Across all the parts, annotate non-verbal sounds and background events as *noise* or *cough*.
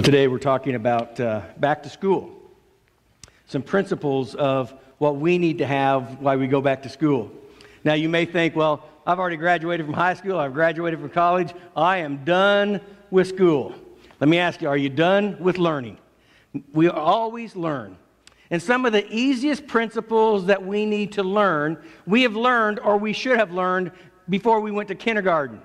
Well, today we're talking about uh, back to school. Some principles of what we need to have while we go back to school. Now, you may think, well, I've already graduated from high school, I've graduated from college, I am done with school. Let me ask you, are you done with learning? We always learn. And some of the easiest principles that we need to learn, we have learned or we should have learned before we went to kindergarten.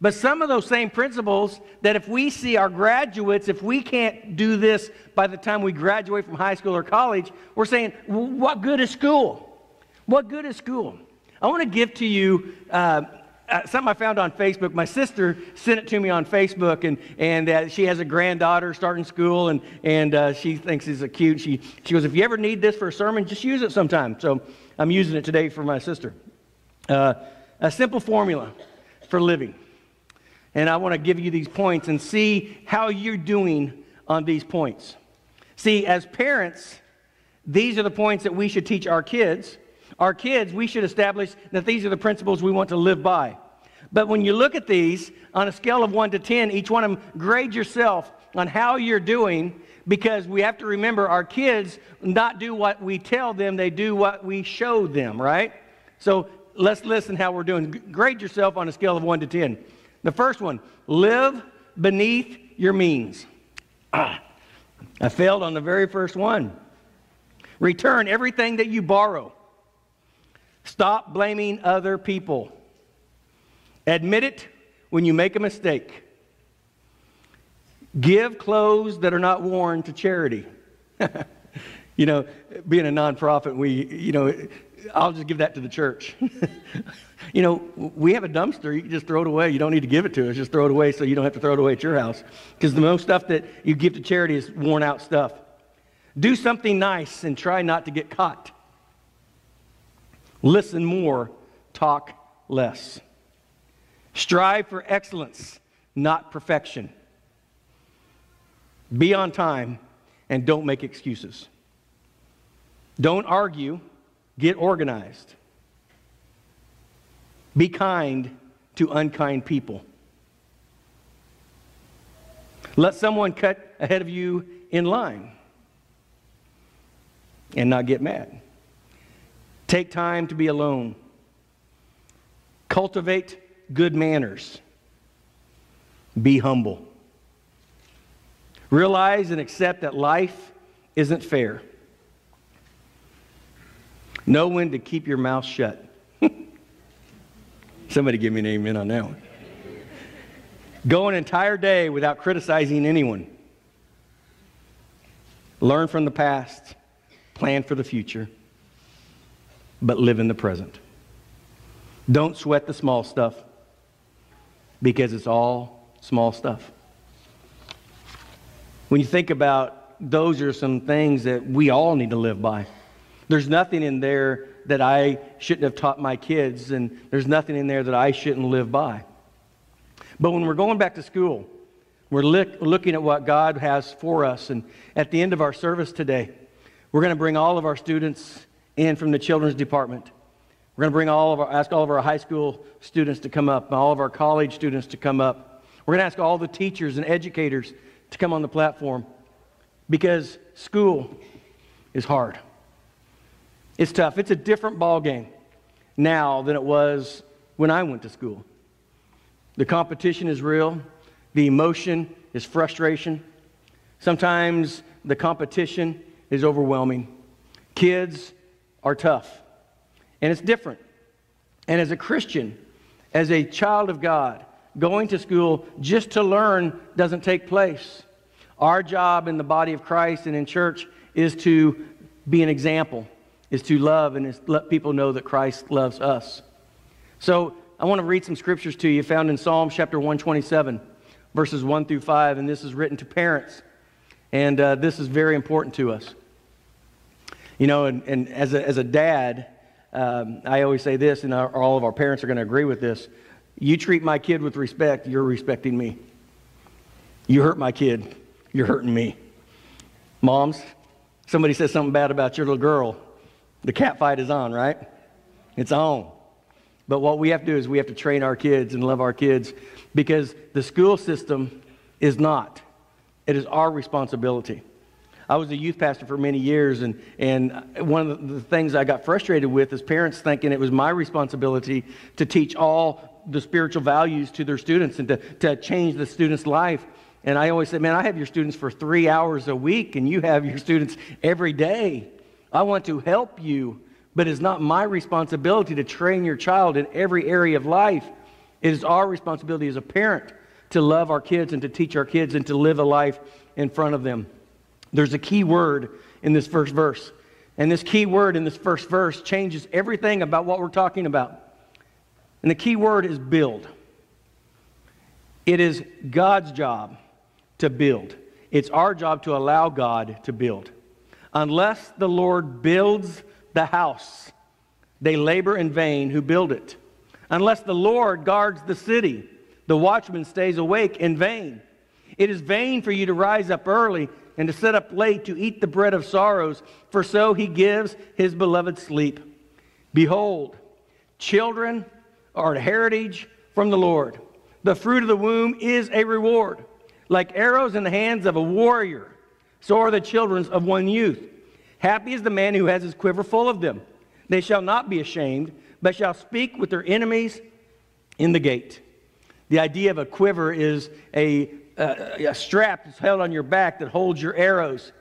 But some of those same principles that if we see our graduates, if we can't do this by the time we graduate from high school or college, we're saying, what good is school? What good is school? I want to give to you uh, uh, something I found on Facebook. My sister sent it to me on Facebook, and, and uh, she has a granddaughter starting school, and, and uh, she thinks it's a cute. She, she goes, If you ever need this for a sermon, just use it sometime. So I'm using it today for my sister. Uh, a simple formula for living. And I want to give you these points and see how you're doing on these points. See, as parents, these are the points that we should teach our kids. Our kids, we should establish that these are the principles we want to live by. But when you look at these on a scale of 1 to 10, each one of them, grade yourself on how you're doing because we have to remember our kids not do what we tell them, they do what we show them, right? So let's listen how we're doing. Grade yourself on a scale of 1 to 10. The first one live beneath your means. Ah, *clears throat* I failed on the very first one. Return everything that you borrow. Stop blaming other people. Admit it when you make a mistake. Give clothes that are not worn to charity. *laughs* you know, being a nonprofit, we, you know, I'll just give that to the church. *laughs* you know, we have a dumpster. You can just throw it away. You don't need to give it to us. Just throw it away so you don't have to throw it away at your house. Because the most stuff that you give to charity is worn out stuff. Do something nice and try not to get caught. Listen more, talk less. Strive for excellence, not perfection. Be on time and don't make excuses. Don't argue Get organized. Be kind to unkind people. Let someone cut ahead of you in line and not get mad. Take time to be alone. Cultivate good manners. Be humble. Realize and accept that life isn't fair. Know when to keep your mouth shut. *laughs* Somebody give me an amen on that one. Go an entire day without criticizing anyone. Learn from the past, plan for the future, but live in the present. Don't sweat the small stuff because it's all small stuff. When you think about those are some things that we all need to live by. There's nothing in there that I shouldn't have taught my kids, and there's nothing in there that I shouldn't live by. But when we're going back to school, we're look, looking at what God has for us. And at the end of our service today, we're going to bring all of our students in from the children's department. We're going to bring all of our, ask all of our high school students to come up, and all of our college students to come up. We're going to ask all the teachers and educators to come on the platform because school is hard. It's tough. It's a different ball game now than it was when I went to school. The competition is real. The emotion is frustration. Sometimes the competition is overwhelming. Kids are tough. And it's different. And as a Christian, as a child of God, going to school just to learn doesn't take place. Our job in the body of Christ and in church is to be an example is to love and is let people know that Christ loves us. So I want to read some scriptures to you found in Psalm chapter 127, verses 1 through 5, and this is written to parents. And uh, this is very important to us. You know, and, and as, a, as a dad, um, I always say this, and our, all of our parents are going to agree with this. You treat my kid with respect, you're respecting me. You hurt my kid, you're hurting me. Moms, somebody says something bad about your little girl, the cat fight is on, right? It's on. But what we have to do is we have to train our kids and love our kids because the school system is not It is our responsibility. I was a youth pastor for many years, and, and one of the things I got frustrated with is parents thinking it was my responsibility to teach all the spiritual values to their students and to, to change the student's life. And I always said, man, I have your students for three hours a week, and you have your students every day. I want to help you, but it's not my responsibility to train your child in every area of life. It is our responsibility as a parent to love our kids and to teach our kids and to live a life in front of them. There's a key word in this first verse. And this key word in this first verse changes everything about what we're talking about. And the key word is build. It is God's job to build. It's our job to allow God to build. Unless the Lord builds the house, they labor in vain who build it. Unless the Lord guards the city, the watchman stays awake in vain. It is vain for you to rise up early and to sit up late to eat the bread of sorrows, for so he gives his beloved sleep. Behold, children are a heritage from the Lord. The fruit of the womb is a reward. Like arrows in the hands of a warrior, so are the children of one youth. Happy is the man who has his quiver full of them. They shall not be ashamed, but shall speak with their enemies in the gate. The idea of a quiver is a a strap that's held on your back that holds your arrows.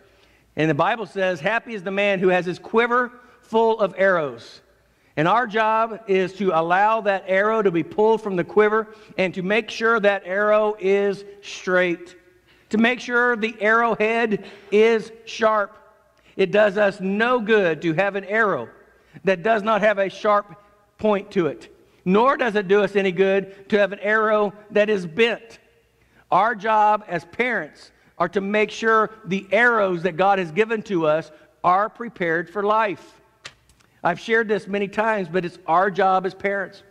And the Bible says, Happy is the man who has his quiver full of arrows. And our job is to allow that arrow to be pulled from the quiver and to make sure that arrow is straight, to make sure the arrowhead is sharp. It does us no good to have an arrow that does not have a sharp point to it, nor does it do us any good to have an arrow that is bent. Our job as parents are to make sure the arrows that God has given to us are prepared for life. I've shared this many times, but it's our job as parents.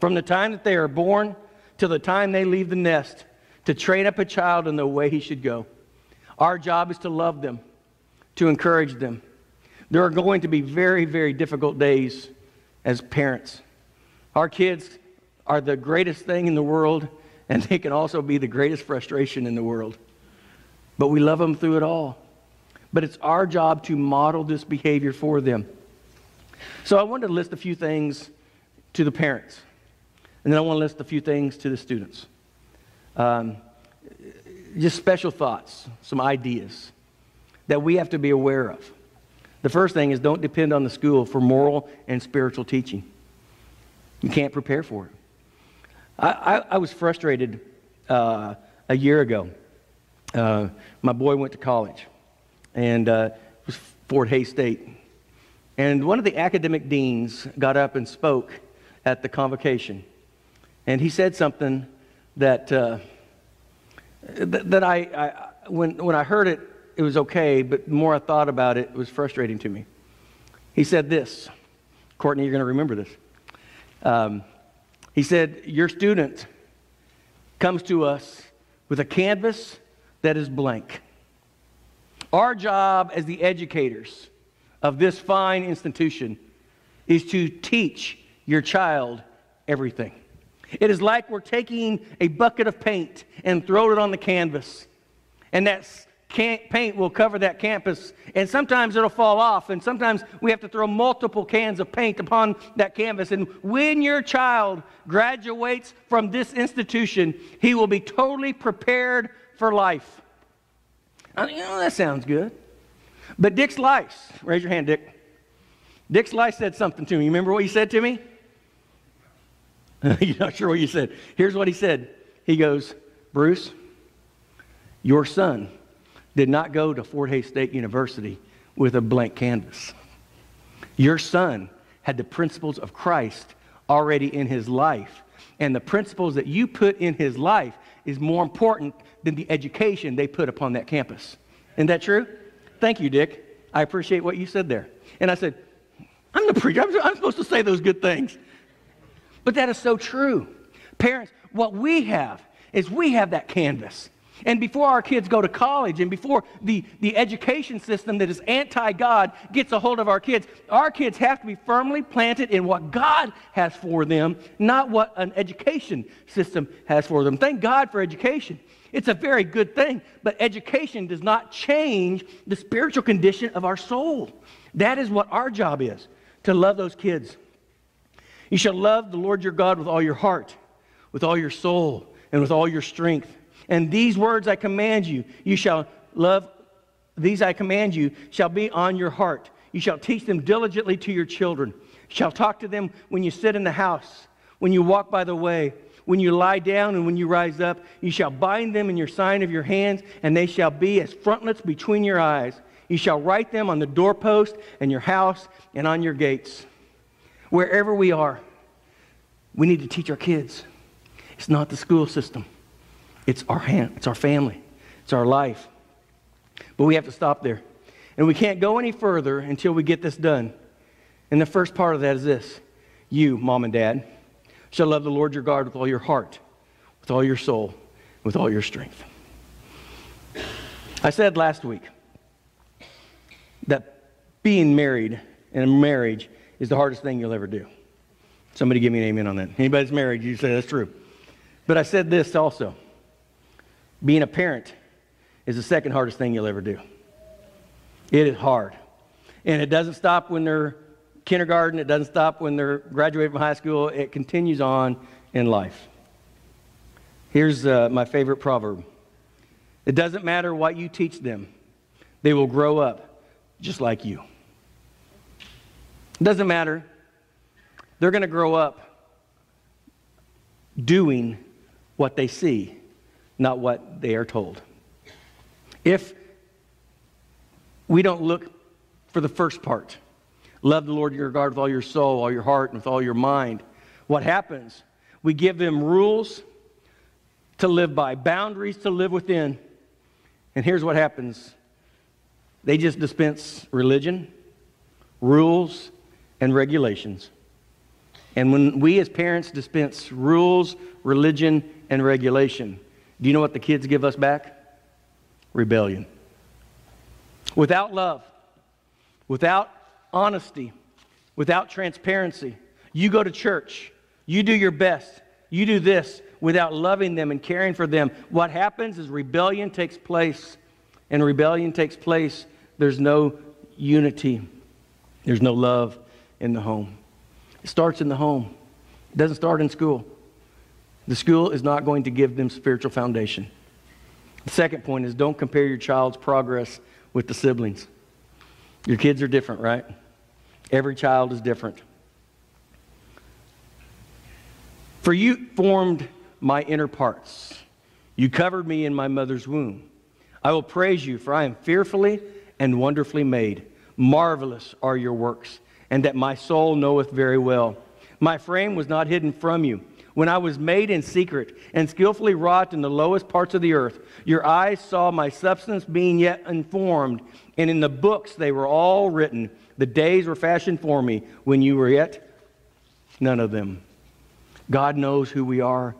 From the time that they are born till the time they leave the nest, to train up a child in the way he should go. Our job is to love them, to encourage them. There are going to be very, very difficult days as parents. Our kids are the greatest thing in the world, and they can also be the greatest frustration in the world. But we love them through it all. But it's our job to model this behavior for them. So I wanted to list a few things to the parents, and then I want to list a few things to the students. Um, just special thoughts, some ideas that we have to be aware of. The first thing is don't depend on the school for moral and spiritual teaching. You can't prepare for it. I, I, I was frustrated uh, a year ago. Uh, my boy went to college, and uh, it was Fort Hays State. And one of the academic deans got up and spoke at the convocation. And he said something that, uh, that, that I, I, when, when I heard it, it was okay, but the more I thought about it, it was frustrating to me. He said this Courtney, you're going to remember this. Um, he said, Your student comes to us with a canvas that is blank. Our job as the educators of this fine institution is to teach your child everything. It is like we're taking a bucket of paint and throwing it on the canvas. And that's paint will cover that campus, and sometimes it'll fall off, and sometimes we have to throw multiple cans of paint upon that canvas. And when your child graduates from this institution, he will be totally prepared for life. I mean, you know, that sounds good. But Dick Slice, raise your hand, Dick. Dick Slice said something to me. You remember what he said to me? *laughs* You're not sure what you said. Here's what he said. He goes, Bruce, your son did not go to Fort Hays State University with a blank canvas. Your son had the principles of Christ already in his life. And the principles that you put in his life is more important than the education they put upon that campus. Isn't that true? Thank you, Dick. I appreciate what you said there. And I said, I'm the preacher. I'm, supposed to say those good things. But that is so true. Parents, what we have is we have that canvas. And before our kids go to college and before the, the education system that is anti God gets a hold of our kids, our kids have to be firmly planted in what God has for them, not what an education system has for them. Thank God for education. It's a very good thing, but education does not change the spiritual condition of our soul. That is what our job is to love those kids. You shall love the Lord your God with all your heart, with all your soul, and with all your strength. And these words I command you, you shall love, these I command you, shall be on your heart. You shall teach them diligently to your children. You shall talk to them when you sit in the house, when you walk by the way, when you lie down and when you rise up. You shall bind them in your sign of your hands, and they shall be as frontlets between your eyes. You shall write them on the doorpost and your house and on your gates. Wherever we are, we need to teach our kids. It's not the school system. It's our hand, it's our family. It's our life. But we have to stop there. And we can't go any further until we get this done. And the first part of that is this. You, mom and dad, shall love the Lord your God with all your heart, with all your soul, with all your strength. I said last week that being married in a marriage is the hardest thing you'll ever do. Somebody give me an amen on that. Anybody's married, you say that's true. But I said this also. Being a parent is the second hardest thing you'll ever do. It is hard. And it doesn't stop when they're kindergarten, it doesn't stop when they're graduating from high school, it continues on in life. Here's uh, my favorite proverb It doesn't matter what you teach them, they will grow up just like you. It doesn't matter. They're going to grow up doing what they see, not what they are told. If we don't look for the first part, love the Lord your God with all your soul, all your heart, and with all your mind, what happens? We give them rules to live by, boundaries to live within. And here's what happens they just dispense religion, rules, and regulations. And when we as parents dispense rules, religion, and regulation, do you know what the kids give us back? Rebellion. Without love, without honesty, without transparency, you go to church, you do your best, you do this without loving them and caring for them. What happens is rebellion takes place, and rebellion takes place. There's no unity, there's no love in the home. It starts in the home, it doesn't start in school. The school is not going to give them spiritual foundation. The second point is don't compare your child's progress with the siblings. Your kids are different, right? Every child is different. For you formed my inner parts. You covered me in my mother's womb. I will praise you, for I am fearfully and wonderfully made. Marvelous are your works, and that my soul knoweth very well. My frame was not hidden from you when I was made in secret and skillfully wrought in the lowest parts of the earth, your eyes saw my substance being yet unformed, and in the books they were all written. The days were fashioned for me when you were yet none of them. God knows who we are.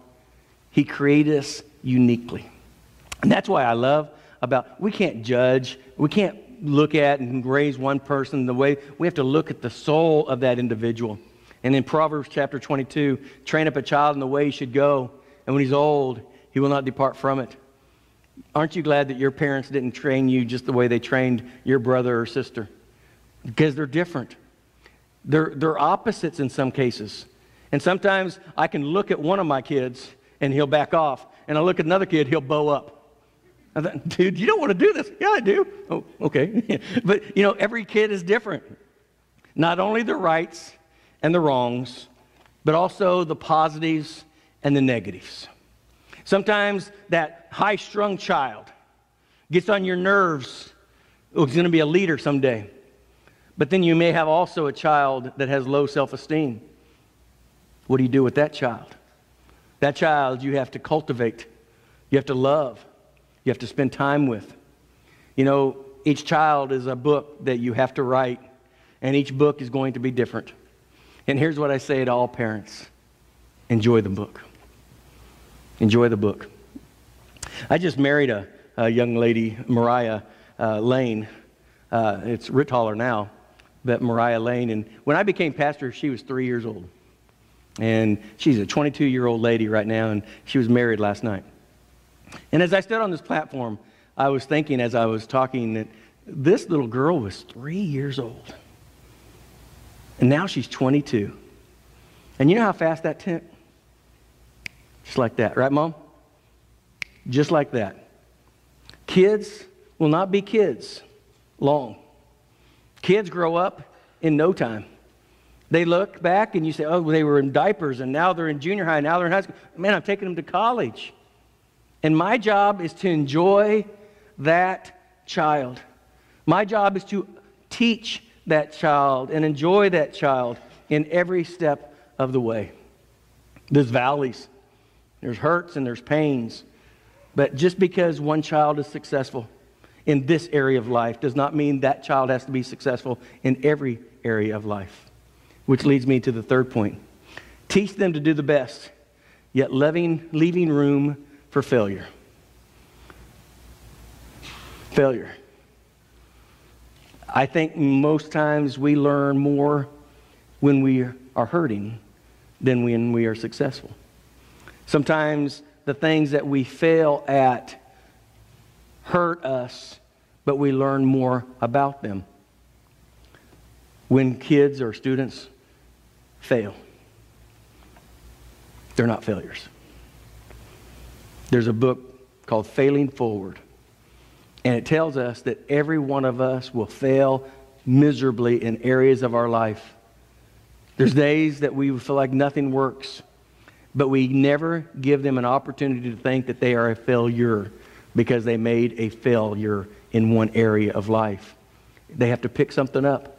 He created us uniquely. And that's why I love about we can't judge, we can't look at and raise one person the way we have to look at the soul of that individual. And in Proverbs chapter 22, train up a child in the way he should go, and when he's old, he will not depart from it. Aren't you glad that your parents didn't train you just the way they trained your brother or sister? Because they're different. They're, they're opposites in some cases. And sometimes I can look at one of my kids and he'll back off, and I look at another kid, he'll bow up. I thought, dude, you don't want to do this. Yeah, I do. Oh, okay. *laughs* but, you know, every kid is different. Not only the rights, and the wrongs, but also the positives and the negatives. Sometimes that high strung child gets on your nerves, who's going to be a leader someday. But then you may have also a child that has low self esteem. What do you do with that child? That child you have to cultivate, you have to love, you have to spend time with. You know, each child is a book that you have to write, and each book is going to be different. And here's what I say to all parents enjoy the book. Enjoy the book. I just married a, a young lady, Mariah uh, Lane. Uh, it's Rittaller now, but Mariah Lane. And when I became pastor, she was three years old. And she's a 22 year old lady right now, and she was married last night. And as I stood on this platform, I was thinking as I was talking that this little girl was three years old. And now she's 22. And you know how fast that took? Just like that, right, Mom? Just like that. Kids will not be kids long. Kids grow up in no time. They look back and you say, oh, they were in diapers and now they're in junior high, and now they're in high school. Man, I'm taking them to college. And my job is to enjoy that child. My job is to teach that child and enjoy that child in every step of the way. There's valleys, there's hurts, and there's pains. But just because one child is successful in this area of life does not mean that child has to be successful in every area of life. Which leads me to the third point teach them to do the best, yet leaving, leaving room for failure. Failure. I think most times we learn more when we are hurting than when we are successful. Sometimes the things that we fail at hurt us, but we learn more about them. When kids or students fail, they're not failures. There's a book called Failing Forward, and it tells us that every one of us will fail miserably in areas of our life. There's days that we feel like nothing works, but we never give them an opportunity to think that they are a failure because they made a failure in one area of life. They have to pick something up.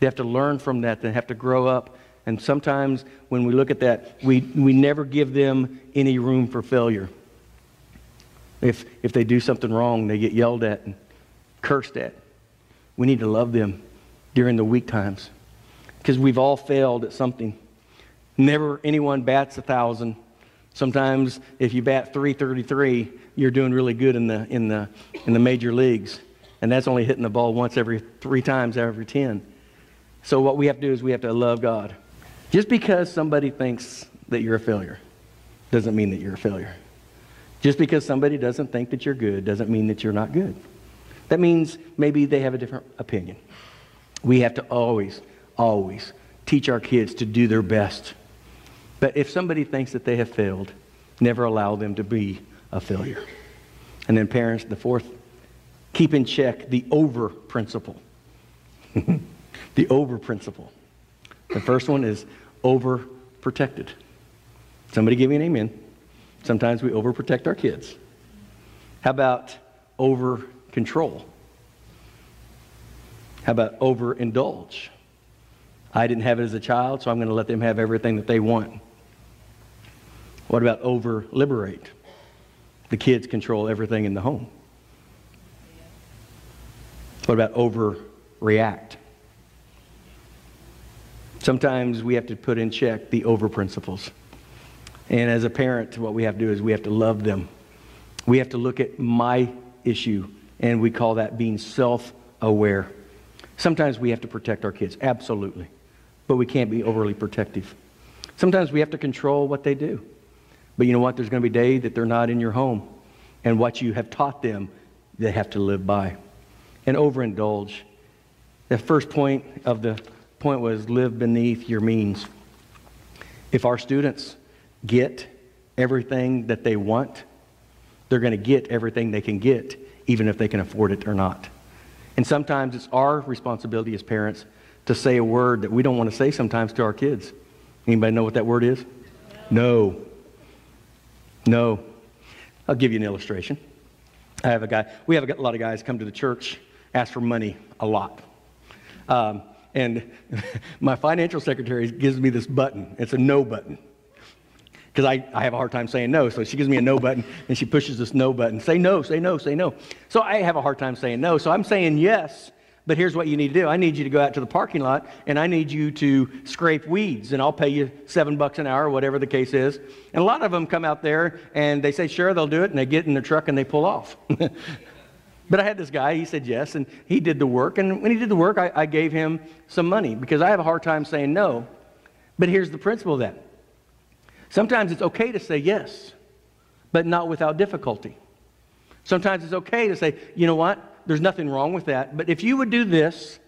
They have to learn from that. They have to grow up. And sometimes when we look at that, we, we never give them any room for failure. If, if they do something wrong, they get yelled at and cursed at. We need to love them during the weak times because we've all failed at something. Never anyone bats a thousand. Sometimes if you bat 333, you're doing really good in the, in the, in the major leagues. And that's only hitting the ball once every three times out every 10. So what we have to do is we have to love God. Just because somebody thinks that you're a failure doesn't mean that you're a failure. Just because somebody doesn't think that you're good doesn't mean that you're not good. That means maybe they have a different opinion. We have to always, always teach our kids to do their best. But if somebody thinks that they have failed, never allow them to be a failure. And then, parents, the fourth, keep in check the over principle. *laughs* the over principle. The first one is overprotected. Somebody give me an amen. Sometimes we overprotect our kids. How about over control? How about overindulge? I didn't have it as a child, so I'm going to let them have everything that they want. What about over liberate? The kids control everything in the home. What about overreact? Sometimes we have to put in check the over principles. And as a parent, what we have to do is we have to love them. We have to look at my issue, and we call that being self aware. Sometimes we have to protect our kids, absolutely, but we can't be overly protective. Sometimes we have to control what they do. But you know what? There's going to be a day that they're not in your home. And what you have taught them, they have to live by. And overindulge. The first point of the point was live beneath your means. If our students get everything that they want, they're going to get everything they can get, even if they can afford it or not. And sometimes it's our responsibility as parents to say a word that we don't want to say sometimes to our kids. Anybody know what that word is? No. No. I'll give you an illustration. I have a guy, we have a lot of guys come to the church, ask for money a lot. Um, and *laughs* my financial secretary gives me this button. It's a no button because I, I have a hard time saying no. So she gives me a no button and she pushes this no button. Say no, say no, say no. So I have a hard time saying no. So I'm saying yes, but here's what you need to do. I need you to go out to the parking lot and I need you to scrape weeds and I'll pay you seven bucks an hour, whatever the case is. And a lot of them come out there and they say, sure, they'll do it. And they get in their truck and they pull off. *laughs* But I had this guy, he said yes, and he did the work. And when he did the work, I, I, gave him some money because I have a hard time saying no. But here's the principle of that Sometimes it's okay to say yes, but not without difficulty. Sometimes it's okay to say, you know what? There's nothing wrong with that. But if you would do this,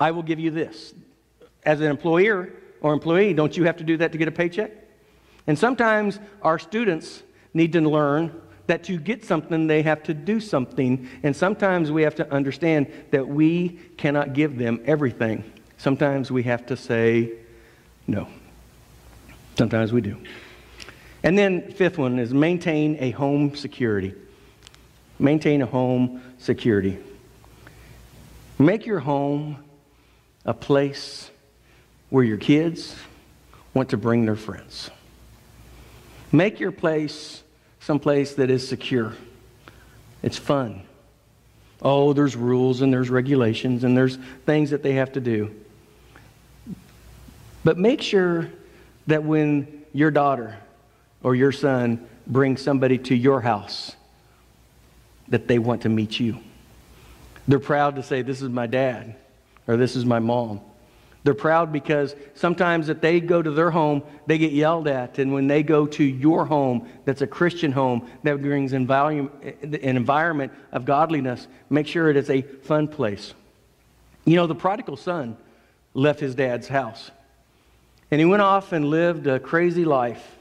I will give you this. As an employer or employee, don't you have to do that to get a paycheck? And sometimes our students need to learn that to get something, they have to do something. And sometimes we have to understand that we cannot give them everything. Sometimes we have to say no. Sometimes we do. And then, fifth one is maintain a home security. Maintain a home security. Make your home a place where your kids want to bring their friends. Make your place someplace that is secure. It's fun. Oh, there's rules and there's regulations and there's things that they have to do. But make sure that when your daughter or your son brings somebody to your house, that they want to meet you. They're proud to say, This is my dad or this is my mom. They're proud because sometimes if they go to their home, they get yelled at. And when they go to your home, that's a Christian home that brings eh, an environment of godliness, make sure it is a fun place. You know, the prodigal son left his dad's house. And he went off and lived a crazy life.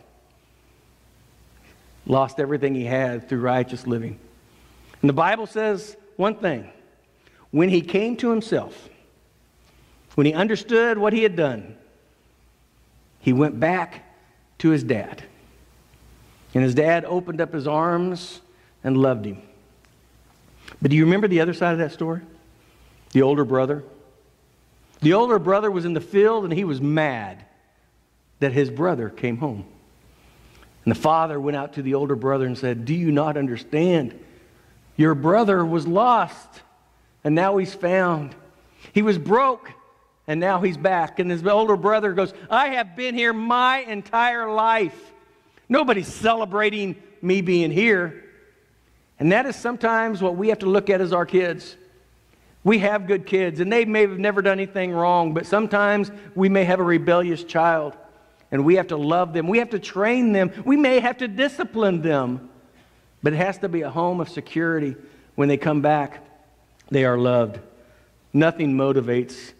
Lost everything he had through righteous living. And the Bible says one thing when he came to himself, when he understood what he had done, he went back to his dad. And his dad opened up his arms and loved him. But do you remember the other side of that story? The older brother? The older brother was in the field and he was mad that his brother came home. And the father went out to the older brother and said, Do you not understand? Your brother was lost and now he's found. He was broke and now he's back. And his older brother goes, I have been here my entire life. Nobody's celebrating me being here. And that is sometimes what we have to look at as our kids. We have good kids, and they may have never done anything wrong, but sometimes we may have a rebellious child, and we have to love them. We have to train them. We may have to discipline them, but it has to be a home of security. When they come back, they are loved. Nothing motivates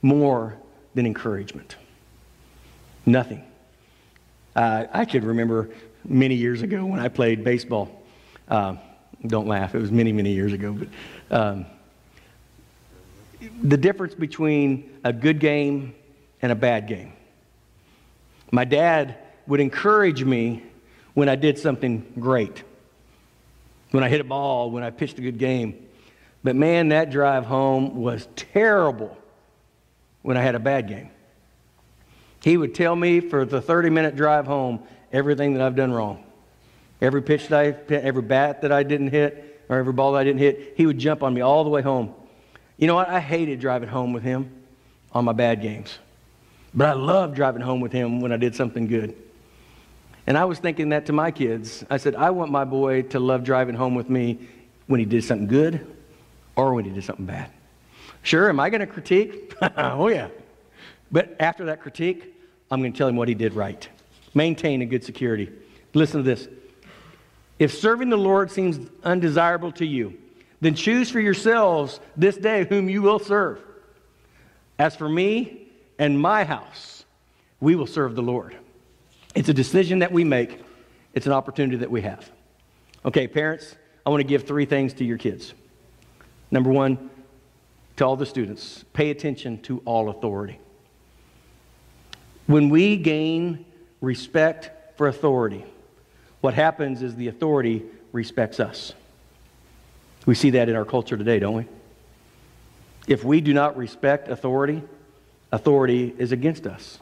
more than encouragement. Nothing. Uh, I could remember many years ago when I played baseball. Uh, don't laugh, it was many, many years ago. But um, the difference between a good game and a bad game. My dad would encourage me when I did something great, when I hit a ball, when I pitched a good game. But man, that drive home was terrible when I had a bad game. He would tell me for the 30 minute drive home everything that I've done wrong. Every pitch that I, every bat that I didn't hit, or every ball that I didn't hit, he would jump on me all the way home. You know what? I hated driving home with him on my bad games. But I loved driving home with him when I did something good. And I was thinking that to my kids. I said, I want my boy to love driving home with me when he did something good or when he did something bad. Sure, am I going to critique? *laughs* oh, yeah. But after that critique, I'm going to tell him what he did right. Maintain a good security. Listen to this. If serving the Lord seems undesirable to you, then choose for yourselves this day whom you will serve. As for me and my house, we will serve the Lord. It's a decision that we make, it's an opportunity that we have. Okay, parents, I want to give three things to your kids. Number one, to all the students, pay attention to all authority. When we gain respect for authority, what happens is the authority respects us. We see that in our culture today, don't we? If we do not respect authority, authority is against us.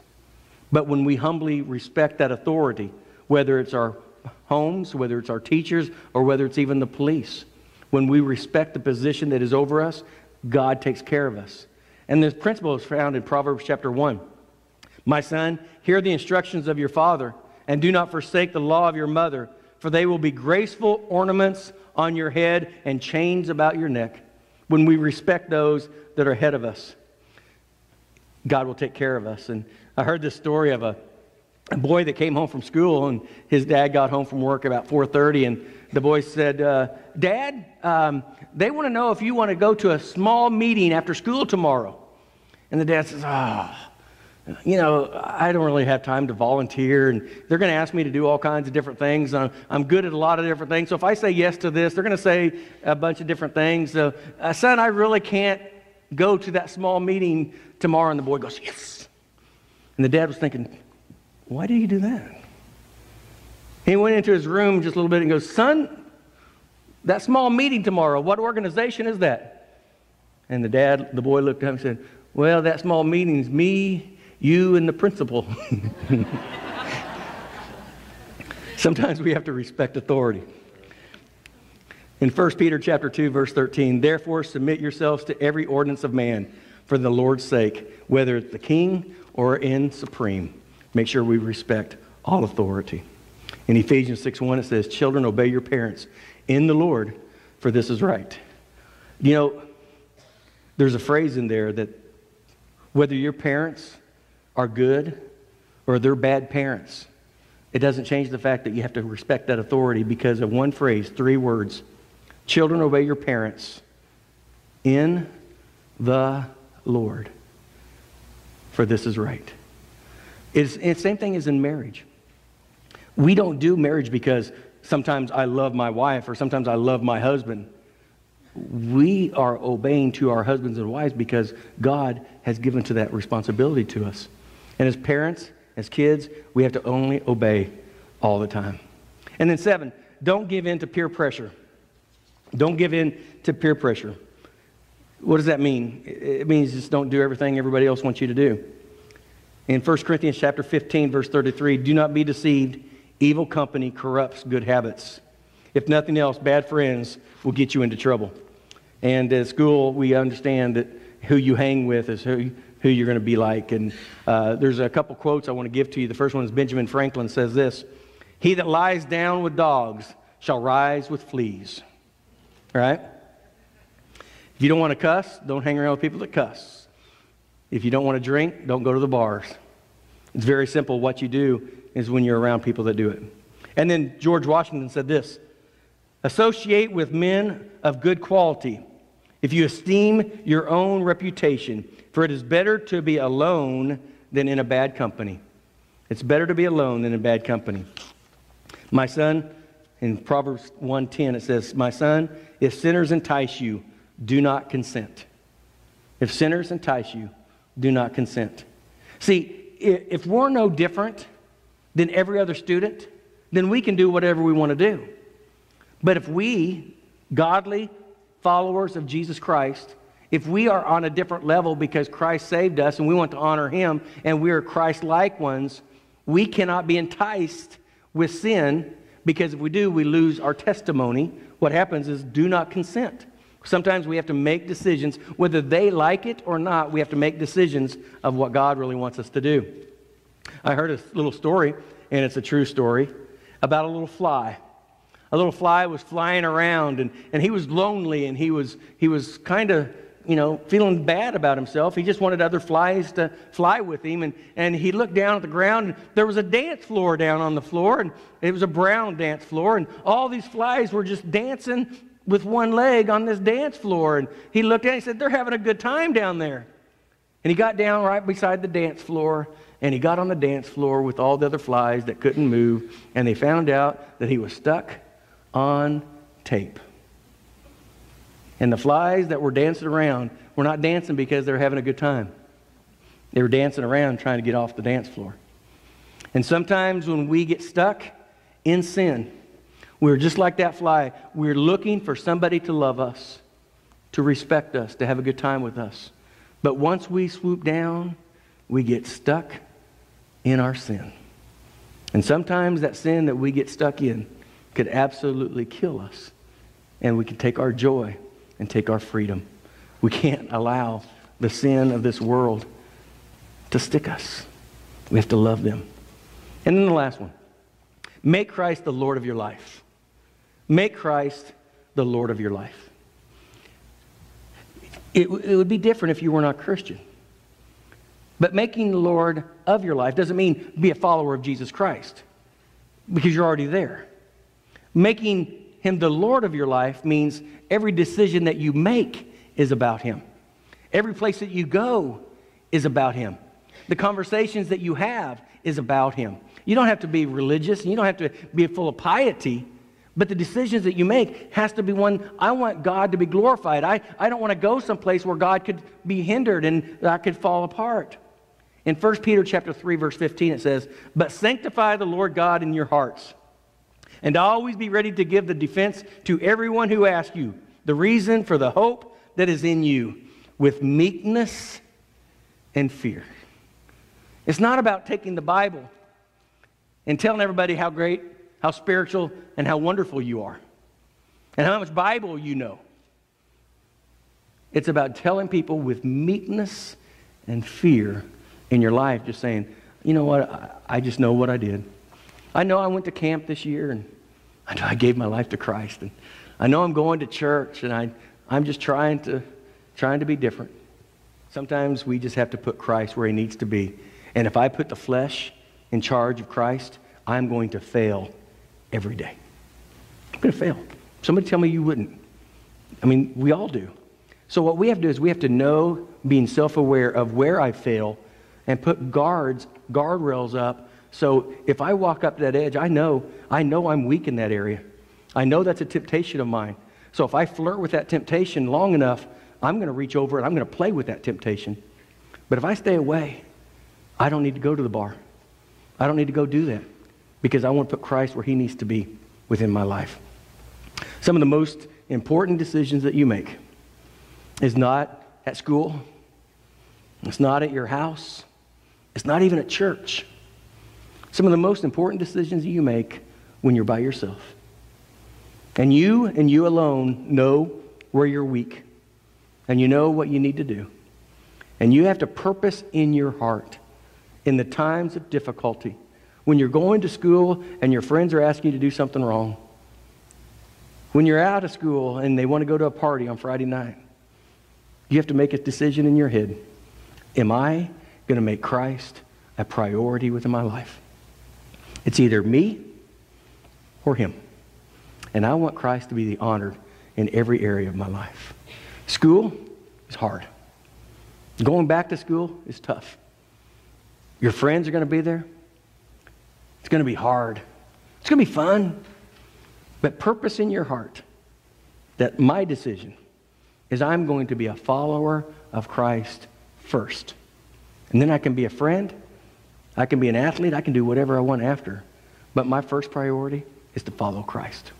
But when we humbly respect that authority, whether it's our homes, whether it's our teachers, or whether it's even the police, when we respect the position that is over us, God takes care of us. And this principle is found in Proverbs chapter 1. My son, hear the instructions of your father, and do not forsake the law of your mother, for they will be graceful ornaments on your head and chains about your neck. When we respect those that are ahead of us, God will take care of us. And I heard this story of a, a boy that came home from school, and his dad got home from work about 4:30, and the boy said, uh, "Dad, um, they want to know if you want to go to a small meeting after school tomorrow." And the dad says, "Ah." Oh, you know, I don't really have time to volunteer, and they're going to ask me to do all kinds of different things. I'm, I'm, good at a lot of different things. So if I say yes to this, they're going to say a bunch of different things. So, uh, son, I really can't go to that small meeting tomorrow. And the boy goes, yes. And the dad was thinking, why did he do that? He went into his room just a little bit and goes, son, that small meeting tomorrow, what organization is that? And the dad, the boy looked at him and said, well, that small meeting is me, you and the principal. *laughs* Sometimes we have to respect authority. In 1 Peter chapter 2 verse 13, therefore submit yourselves to every ordinance of man for the Lord's sake, whether it's the king or in supreme. Make sure we respect all authority. In Ephesians 6:1 it says, "Children obey your parents in the Lord, for this is right." You know, there's a phrase in there that whether your parents are good or they're bad parents. It doesn't change the fact that you have to respect that authority because of one phrase, three words. Children, obey your parents in the Lord, for this is right. It's, the same thing as in marriage. We don't do marriage because sometimes I love my wife or sometimes I love my husband we are obeying to our husbands and wives because God has given to that responsibility to us. And as parents, as kids, we have to only obey all the time. And then seven, don't give in to peer pressure. Don't give in to peer pressure. What does that mean? It means just don't do everything everybody else wants you to do. In 1 Corinthians chapter 15 verse 33, do not be deceived. Evil company corrupts good habits. If nothing else, bad friends will get you into trouble. And at school, we understand that who you hang with is who, who you're going to be like. And uh, there's a couple quotes I want to give to you. The first one is Benjamin Franklin says this He that lies down with dogs shall rise with fleas. Right? If you don't want to cuss, don't hang around with people that cuss. If you don't want to drink, don't go to the bars. It's very simple. What you do is when you're around people that do it. And then George Washington said this Associate with men of good quality if you esteem your own reputation, for it is better to be alone than in a bad company. It's better to be alone than in bad company. My son, in Proverbs 1:10 it says, "My son, if sinners entice you, do not consent." If sinners entice you, do not consent. See, if we're no different than every other student, then we can do whatever we want to do. But if we, godly followers of Jesus Christ, if we are on a different level because Christ saved us and we want to honor him and we are Christ like ones, we cannot be enticed with sin because if we do, we lose our testimony. What happens is do not consent. Sometimes we have to make decisions, whether they like it or not, we have to make decisions of what God really wants us to do. I heard a little story, and it's a true story, about a little fly a little fly was flying around and, and he was lonely and he was, he was kind of, you know, feeling bad about himself. He just wanted other flies to fly with him. And, and he looked down at the ground and there was a dance floor down on the floor and it was a brown dance floor. And all these flies were just dancing with one leg on this dance floor. And he looked it and he said, They're having a good time down there. And he got down right beside the dance floor and he got on the dance floor with all the other flies that couldn't move. And they found out that he was stuck on tape. And the flies that were dancing around were not dancing because they were having a good time. They were dancing around trying to get off the dance floor. And sometimes when we get stuck in sin, we're just like that fly. We're looking for somebody to love us, to respect us, to have a good time with us. But once we swoop down, we get stuck in our sin. And sometimes that sin that we get stuck in could absolutely kill us. And we could take our joy and take our freedom. We can't allow the sin of this world to stick us. We have to love them. And then the last one make Christ the Lord of your life. Make Christ the Lord of your life. It, it would be different if you were not Christian. But making the Lord of your life doesn't mean be a follower of Jesus Christ because you're already there. Making him the Lord of your life means every decision that you make is about him. Every place that you go is about him. The conversations that you have is about him. You don't have to be religious and you don't have to be full of piety, but the decisions that you make has to be one, I want God to be glorified. I, I don't want to go someplace where God could be hindered and I could fall apart. In 1 Peter chapter 3, verse 15, it says, But sanctify the Lord God in your hearts, and always be ready to give the defense to everyone who asks you the reason for the hope that is in you, with meekness and fear. It's not about taking the Bible and telling everybody how great, how spiritual, and how wonderful you are, and how much Bible you know. It's about telling people with meekness and fear in your life, just saying, you know what, I, just know what I did. I know I went to camp this year, and I know I gave my life to Christ, and I know I'm going to church, and I, I'm just trying to, trying to be different. Sometimes we just have to put Christ where he needs to be. And if I put the flesh in charge of Christ, I'm going to fail every day. I'm going to fail. Somebody tell me you wouldn't. I mean, we all do. So, what we have to do is we have to know, being self aware of where I fail, and put guards, guardrails up. So, if I walk up that edge, I know, I know I'm weak in that area. I know that's a temptation of mine. So, if I flirt with that temptation long enough, I'm going to reach over and I'm going to play with that temptation. But if I stay away, I don't need to go to the bar. I don't need to go do that because I want to put Christ where he needs to be within my life. Some of the most important decisions that you make is not at school, it's not at your house, it's not even at church. Some of the most important decisions you make when you're by yourself. And you and you alone know where you're weak and you know what you need to do. And you have to purpose in your heart in the times of difficulty, when you're going to school and your friends are asking you to do something wrong, when you're out of school and they want to go to a party on Friday night, you have to make a decision in your head. Am I going to make Christ a priority within my life? It's either me or him. And I want Christ to be the honored in every area of my life. School is hard. Going back to school is tough. Your friends are going to be there. It's going to be hard. It's going to be fun. But purpose in your heart that my decision is I'm going to be a follower of Christ first. And then I can be a friend. I can be an athlete. I can do whatever I want after. But my first priority is to follow Christ.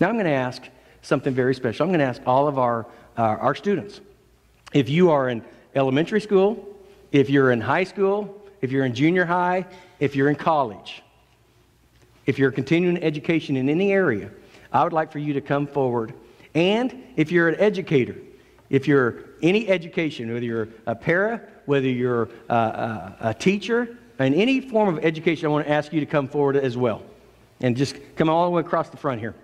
Now I'm going to ask something very special. I'm going to ask all of our, uh, our students. If you are in elementary school, if you're in high school, if you're in junior high, if you're in college, if you're continuing education in any area, I would like for you to come forward. And if you're an educator, if you're any education, whether you're a para, whether you're a, a, a teacher, in any form of education, I want to ask you to come forward as well. And just come all the way across the front here.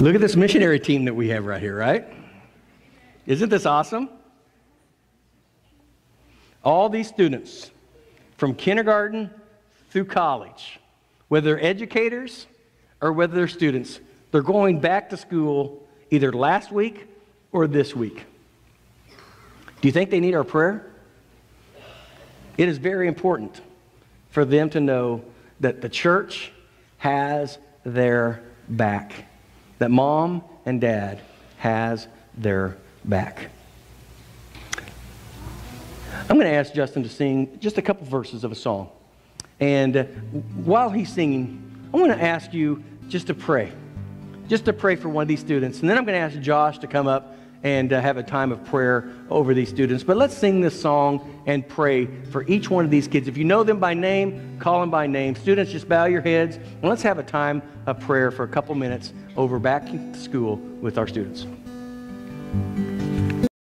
Look at this missionary team that we have right here, right? Isn't this awesome? All these students from kindergarten through college, whether they're educators or whether they're students, they're going back to school either last week or this week. Do you think they need our prayer? It is very important for them to know that the church has their back that mom and dad has their back. I'm going to ask Justin to sing just a couple verses of a song. And while he's singing, I want to ask you just to pray. Just to pray for one of these students. And then I'm going to ask Josh to come up and uh, have a time of prayer over these students. But let's sing this song and pray for each one of these kids. If you know them by name, call them by name. Students, just bow your heads and let's have a time of prayer for a couple minutes over back to school with our students.